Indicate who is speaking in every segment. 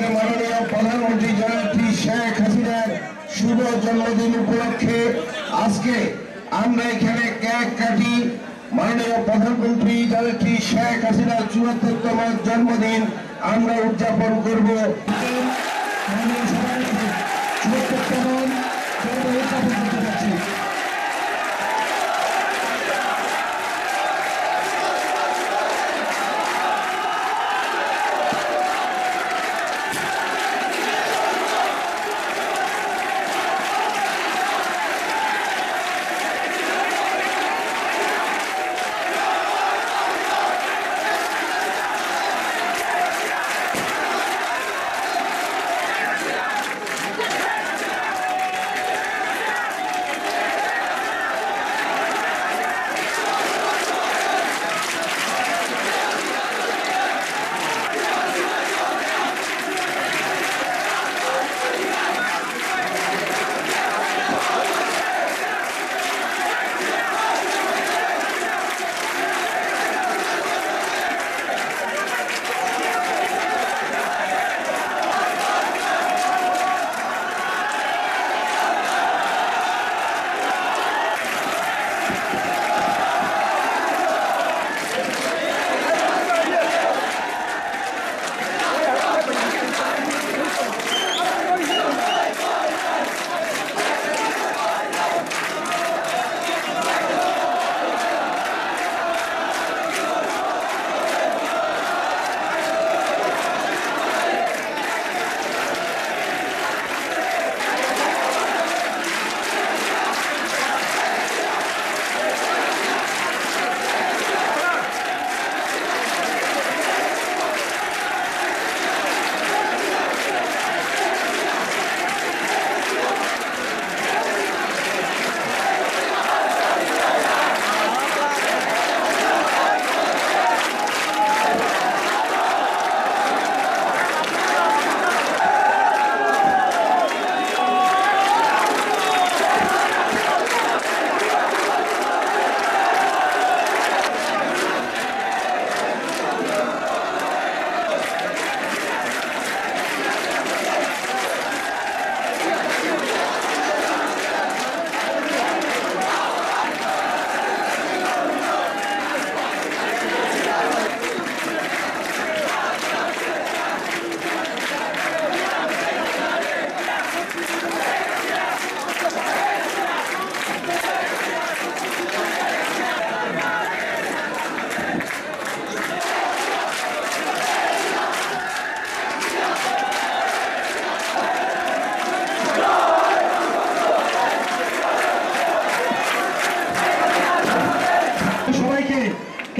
Speaker 1: আমাদের মাননীয় প্রধানমন্ত্রী শেখ হাসিনার শুভ জন্মদিন উপলক্ষে আজকে আমরা এখানে কেক কাটি মাননীয় প্রধানমন্ত্রী জননেত্রী শেখ হাসিনার চুয়াত্তরতম জন্মদিন আমরা উদযাপন করব। চুয়াত্তরতম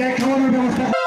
Speaker 1: সবাইকে কেক খাওয়ানোর ব্যবস্থা